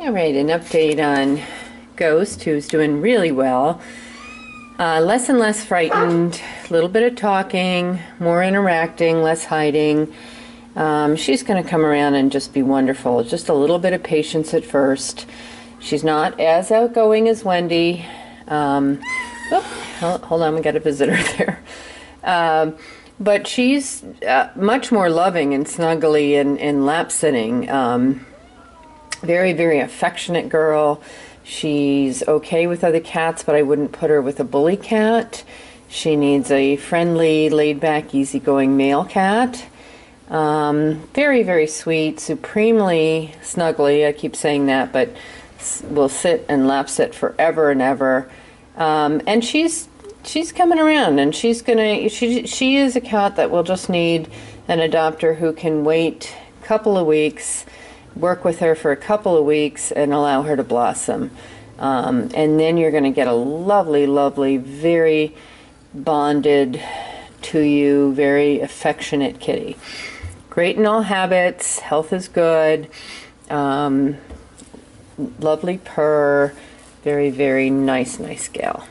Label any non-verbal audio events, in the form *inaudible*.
All right, an update on Ghost, who's doing really well. Uh, less and less frightened, a little bit of talking, more interacting, less hiding. Um, she's going to come around and just be wonderful. Just a little bit of patience at first. She's not as outgoing as Wendy. Um, oh, hold on, we got a visitor *laughs* there. Um, but she's uh, much more loving and snuggly and, and lap sitting. Um, very, very affectionate girl. She's okay with other cats, but I wouldn't put her with a bully cat. She needs a friendly, laid back, easygoing male cat. Um, very, very sweet, supremely snuggly. I keep saying that, but will sit and lap sit forever and ever. Um, and she's she's coming around, and she's gonna. She she is a cat that will just need an adopter who can wait a couple of weeks work with her for a couple of weeks and allow her to blossom. Um, and then you're going to get a lovely, lovely, very bonded to you, very affectionate kitty. Great in all habits, health is good, um, lovely purr, very, very nice, nice gal.